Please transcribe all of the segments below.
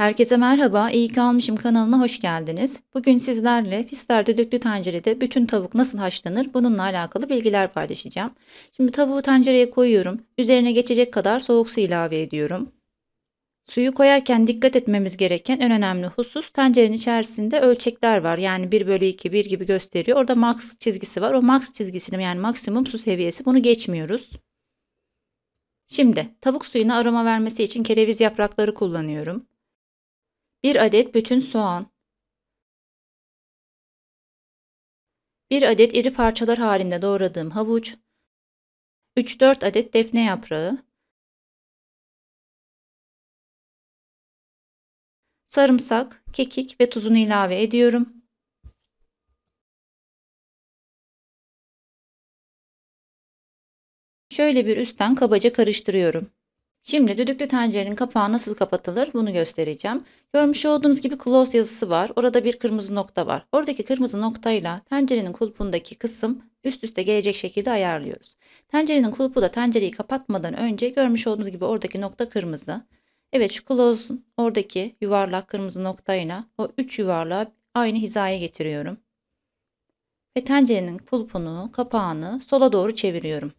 Herkese merhaba, iyi ki almışım kanalına hoş geldiniz. Bugün sizlerle Fister düdüklü tencerede bütün tavuk nasıl haşlanır bununla alakalı bilgiler paylaşacağım. Şimdi tavuğu tencereye koyuyorum. Üzerine geçecek kadar soğuk su ilave ediyorum. Suyu koyarken dikkat etmemiz gereken en önemli husus tencerenin içerisinde ölçekler var. Yani 1 bölü 2, 1 gibi gösteriyor. Orada max çizgisi var. O max çizgisini yani maksimum su seviyesi bunu geçmiyoruz. Şimdi tavuk suyuna aroma vermesi için kereviz yaprakları kullanıyorum. 1 adet bütün soğan, 1 adet iri parçalar halinde doğradığım havuç, 3-4 adet defne yaprağı, sarımsak, kekik ve tuzunu ilave ediyorum. Şöyle bir üstten kabaca karıştırıyorum. Şimdi düdüklü tencerenin kapağı nasıl kapatılır bunu göstereceğim. Görmüş olduğunuz gibi close yazısı var. Orada bir kırmızı nokta var. Oradaki kırmızı noktayla tencerenin kulpundaki kısım üst üste gelecek şekilde ayarlıyoruz. Tencerenin kulpu da tencereyi kapatmadan önce görmüş olduğunuz gibi oradaki nokta kırmızı. Evet şu close'un oradaki yuvarlak kırmızı noktayla o üç yuvarlağı aynı hizaya getiriyorum. Ve tencerenin kulpunu, kapağını sola doğru çeviriyorum.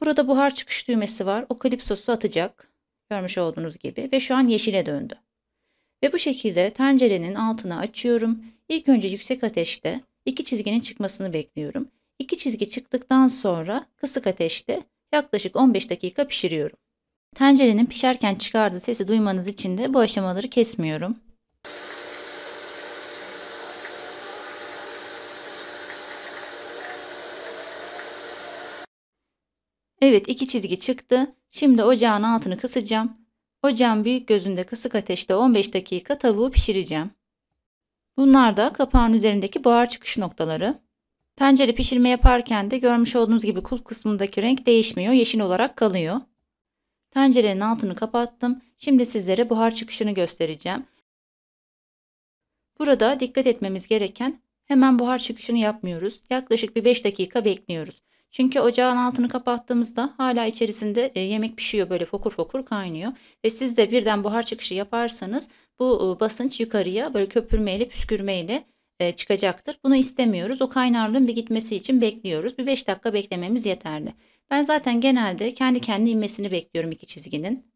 Burada buhar çıkış düğmesi var. O klipsosu atacak. Görmüş olduğunuz gibi. Ve şu an yeşile döndü. Ve bu şekilde tencerenin altını açıyorum. İlk önce yüksek ateşte iki çizginin çıkmasını bekliyorum. İki çizgi çıktıktan sonra kısık ateşte yaklaşık 15 dakika pişiriyorum. Tencerenin pişerken çıkardığı sesi duymanız için de bu aşamaları kesmiyorum. Evet iki çizgi çıktı. Şimdi ocağın altını kısacağım. Ocağın büyük gözünde kısık ateşte 15 dakika tavuğu pişireceğim. Bunlar da kapağın üzerindeki buhar çıkış noktaları. Tencere pişirme yaparken de görmüş olduğunuz gibi kulp kısmındaki renk değişmiyor. Yeşil olarak kalıyor. Tencerenin altını kapattım. Şimdi sizlere buhar çıkışını göstereceğim. Burada dikkat etmemiz gereken hemen buhar çıkışını yapmıyoruz. Yaklaşık bir 5 dakika bekliyoruz. Çünkü ocağın altını kapattığımızda hala içerisinde e, yemek pişiyor böyle fokur fokur kaynıyor. Ve siz de birden buhar çıkışı yaparsanız bu e, basınç yukarıya böyle köpürmeyle püskürmeyle e, çıkacaktır. Bunu istemiyoruz. O kaynarlığın bir gitmesi için bekliyoruz. Bir 5 dakika beklememiz yeterli. Ben zaten genelde kendi kendi inmesini bekliyorum iki çizginin.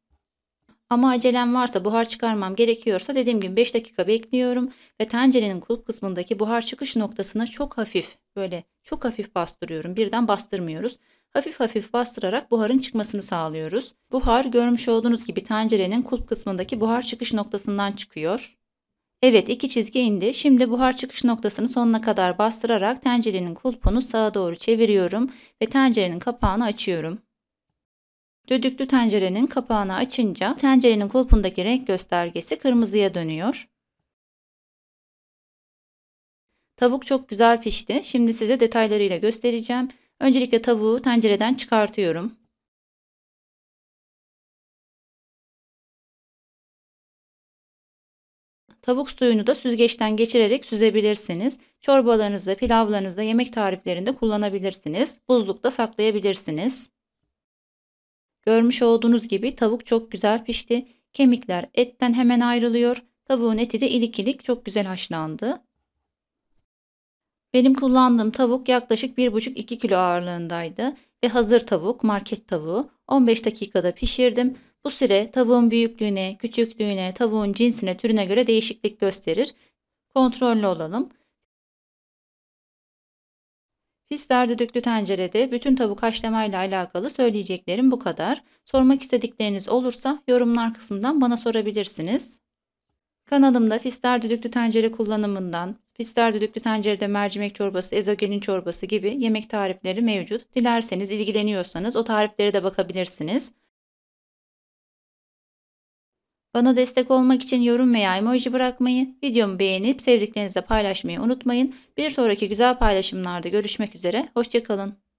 Ama acelem varsa buhar çıkarmam gerekiyorsa dediğim gibi 5 dakika bekliyorum ve tencerenin kulp kısmındaki buhar çıkış noktasına çok hafif böyle çok hafif bastırıyorum. Birden bastırmıyoruz. Hafif hafif bastırarak buharın çıkmasını sağlıyoruz. Buhar görmüş olduğunuz gibi tencerenin kulp kısmındaki buhar çıkış noktasından çıkıyor. Evet iki çizgi indi. Şimdi buhar çıkış noktasını sonuna kadar bastırarak tencerenin kulpunu sağa doğru çeviriyorum ve tencerenin kapağını açıyorum. Düdüklü tencerenin kapağını açınca tencerenin kulpundaki renk göstergesi kırmızıya dönüyor. Tavuk çok güzel pişti. Şimdi size detaylarıyla göstereceğim. Öncelikle tavuğu tencereden çıkartıyorum. Tavuk suyunu da süzgeçten geçirerek süzebilirsiniz. Çorbalarınızda, pilavlarınızda, yemek tariflerinde kullanabilirsiniz. Buzlukta saklayabilirsiniz. Görmüş olduğunuz gibi tavuk çok güzel pişti. Kemikler etten hemen ayrılıyor. Tavuğun eti de ilik ilik çok güzel haşlandı. Benim kullandığım tavuk yaklaşık 1,5-2 kilo ağırlığındaydı ve hazır tavuk, market tavuğu 15 dakikada pişirdim. Bu süre tavuğun büyüklüğüne, küçüklüğüne, tavuğun cinsine, türüne göre değişiklik gösterir. Kontrollü olalım. Fister düdüklü tencerede bütün tavuk haşlamayla alakalı söyleyeceklerim bu kadar. Sormak istedikleriniz olursa yorumlar kısmından bana sorabilirsiniz. Kanalımda fister düdüklü tencere kullanımından, fister düdüklü tencerede mercimek çorbası, ezogelin çorbası gibi yemek tarifleri mevcut. Dilerseniz ilgileniyorsanız o tariflere de bakabilirsiniz. Bana destek olmak için yorum veya emoji bırakmayı, videomu beğenip sevdiklerinizle paylaşmayı unutmayın. Bir sonraki güzel paylaşımlarda görüşmek üzere, hoşçakalın.